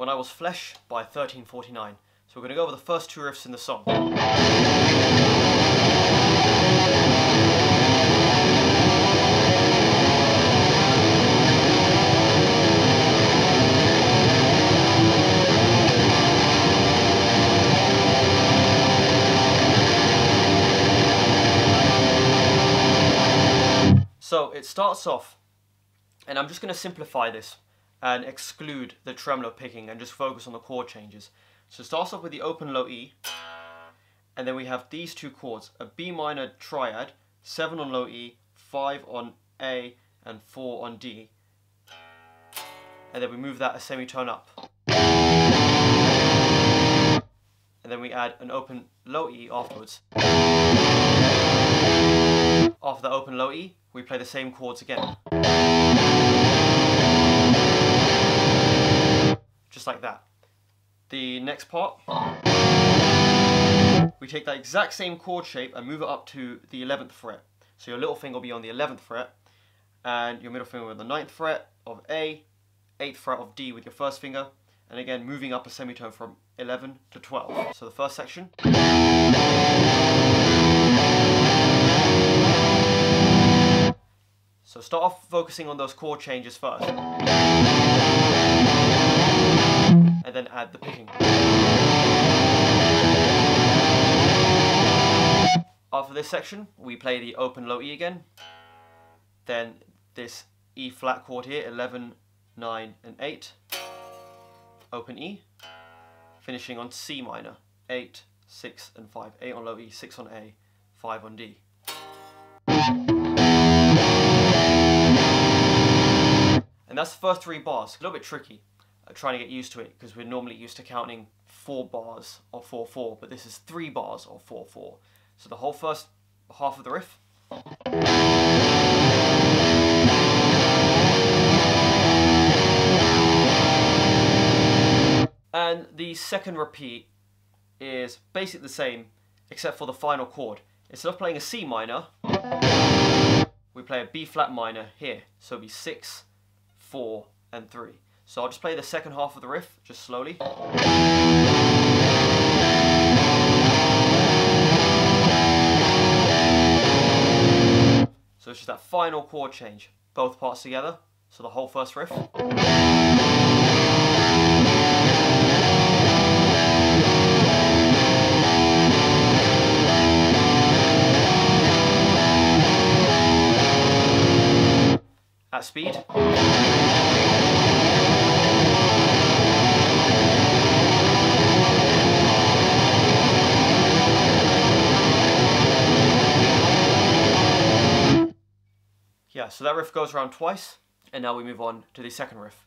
When I Was Flesh by 1349. So we're going to go over the first two riffs in the song. So it starts off, and I'm just going to simplify this and exclude the tremolo picking and just focus on the chord changes. So it starts off with the open low E, and then we have these two chords, a B minor triad, 7 on low E, 5 on A, and 4 on D. And then we move that a semitone up. And then we add an open low E afterwards. After the open low E, we play the same chords again. Just like that. The next part, we take that exact same chord shape and move it up to the 11th fret. So your little finger will be on the 11th fret, and your middle finger on the 9th fret of A, 8th fret of D with your first finger, and again moving up a semitone from 11 to 12. So the first section. So start off focusing on those chord changes first. And then add the picking. After this section, we play the open low E again. Then this E flat chord here, 11, 9 and 8. Open E. Finishing on C minor, 8, 6 and 5. 8 on low E, 6 on A, 5 on D. And that's the first three bars. A little bit tricky trying to get used to it because we're normally used to counting four bars of 4-4, but this is three bars of 4-4. So the whole first half of the riff. And the second repeat is basically the same except for the final chord. Instead of playing a C minor, we play a B flat minor here. So it'll be 6, 4, and 3. So I'll just play the second half of the riff, just slowly. So it's just that final chord change, both parts together, so the whole first riff. At speed. Yeah, so that riff goes around twice, and now we move on to the second riff.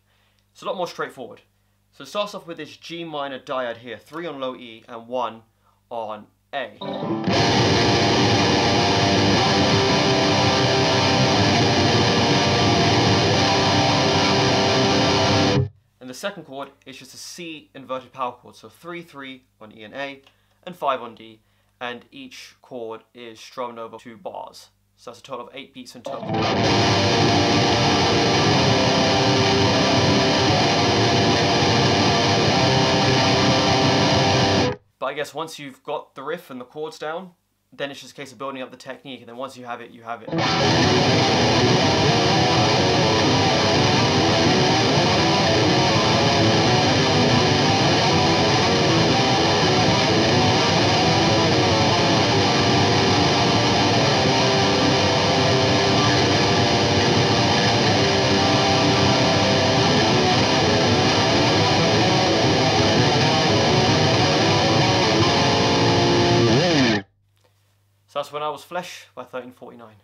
It's a lot more straightforward. So it starts off with this G minor dyad here, 3 on low E and 1 on A. And the second chord is just a C inverted power chord, so 3, 3 on E and A, and 5 on D, and each chord is strummed over two bars. So that's a total of 8 beats in total. But I guess once you've got the riff and the chords down, then it's just a case of building up the technique, and then once you have it, you have it. So that's When I Was Flesh by 1349.